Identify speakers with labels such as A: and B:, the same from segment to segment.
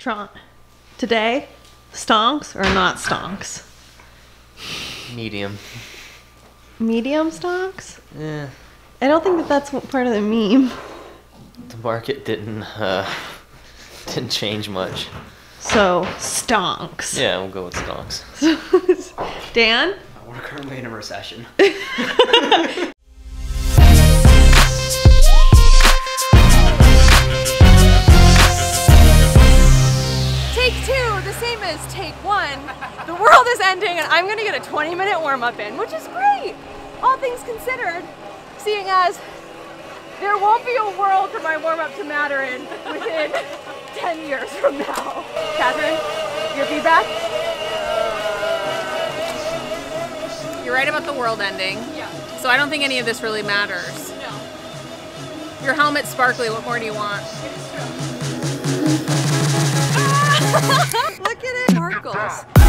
A: Tron. Today, stonks or not stonks?
B: Medium.
A: Medium stonks?
B: Yeah.
A: I don't think that that's what part of the meme.
B: The market didn't uh, didn't change much.
A: So, stonks.
B: Yeah, we'll go with stonks.
A: Dan?
C: We're currently in a recession.
D: is ending and I'm gonna get a 20 minute warm up in, which is great, all things considered, seeing as there won't be a world for my warm up to matter in within 10 years from now. Catherine, your feedback?
E: You're right about the world ending.
D: Yeah.
E: So I don't think any of this really matters.
D: No.
E: Your helmet's sparkly. What more do you want?
D: Look at it, sparkles.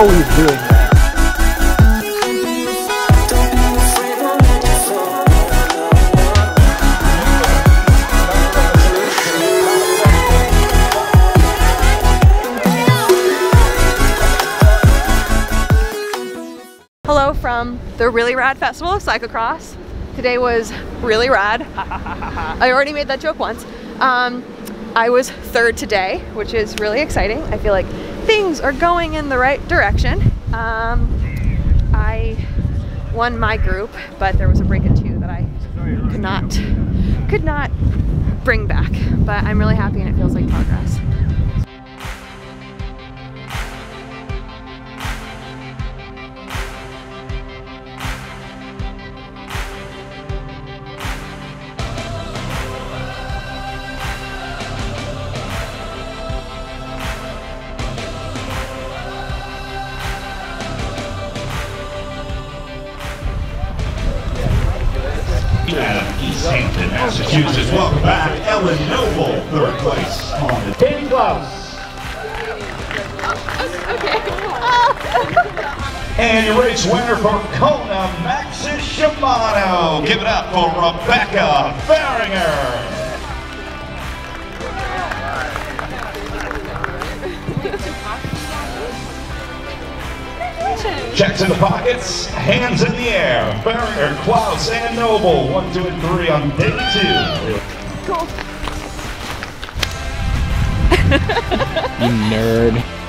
F: Always doing that.
D: Hello from the Really Rad Festival of Cyclocross. Today was really rad. I already made that joke once. Um, I was third today, which is really exciting. I feel like things are going in the right direction. Um, I won my group, but there was a break in two that I could not could not bring back. But I'm really happy and it feels like progress.
G: Of Easthampton, Massachusetts. Welcome back, Ellen Noble, third place on the
F: Katie Clouse.
G: And your race winner from Kona, Maxxis Shimano. Give it up for Rebecca Fahringer. Checks in the pockets, hands in the air. Fahringer, Clouse, and Noble. One, two, and three on day two.
F: You nerd.